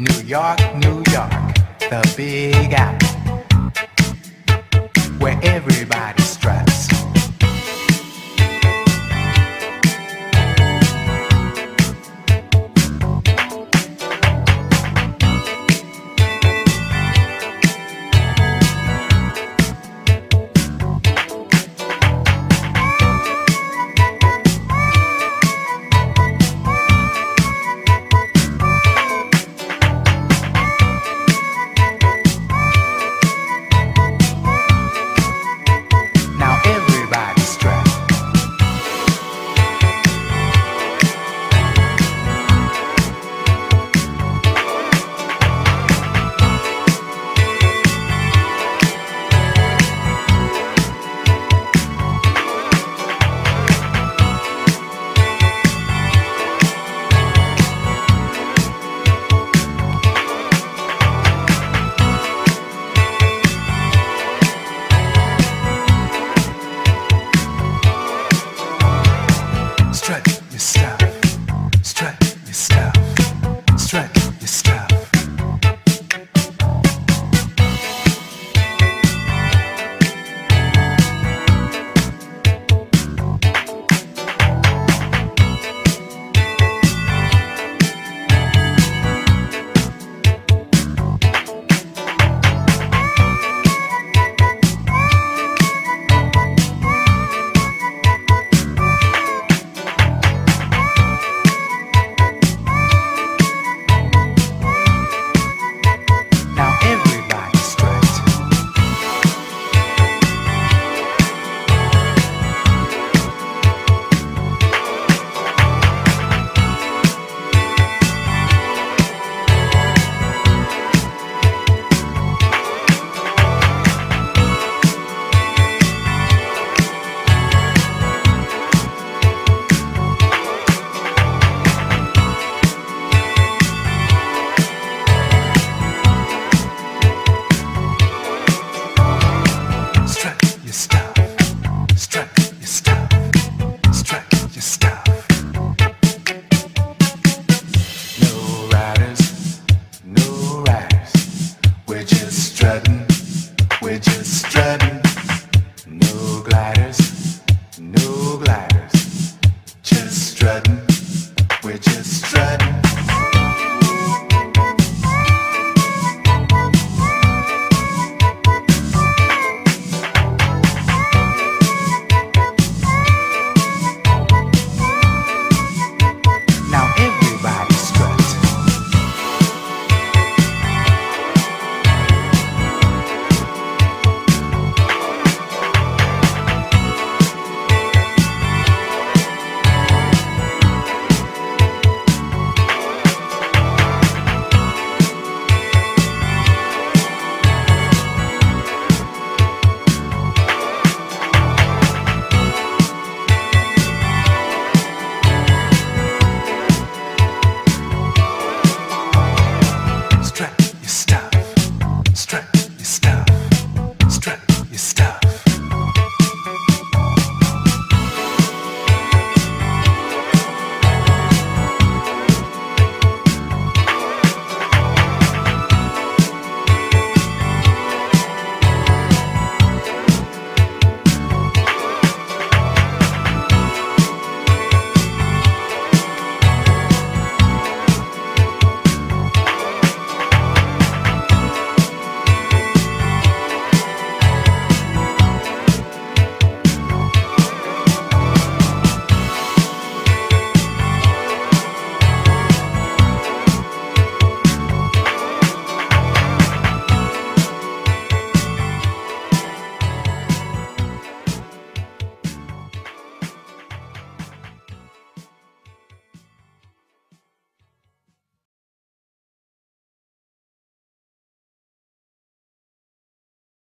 New York, New York, the Big Apple, where everybody struts. glad.